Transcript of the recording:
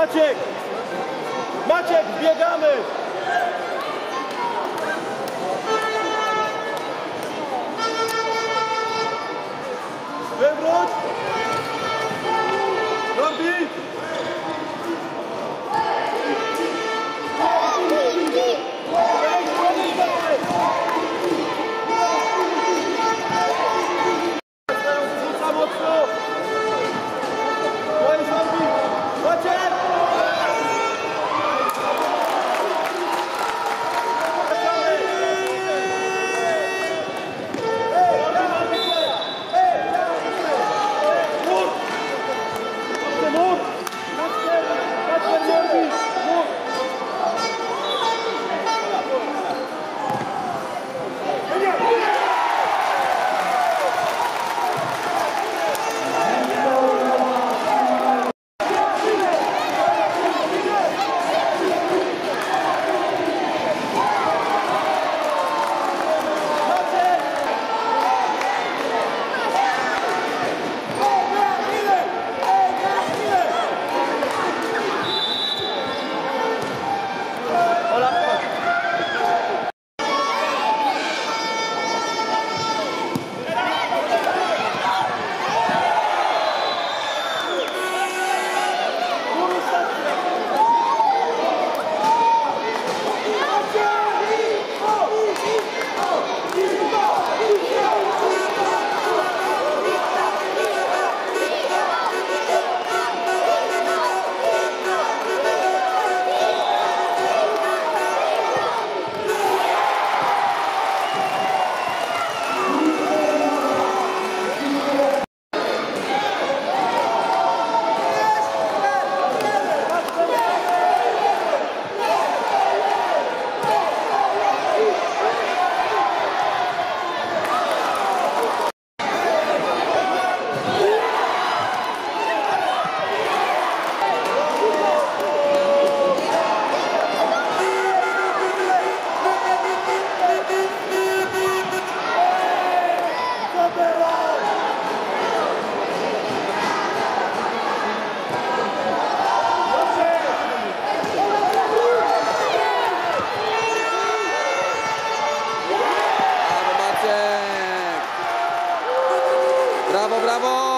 Maciek! Maciek, biegamy! Bravo, bravo!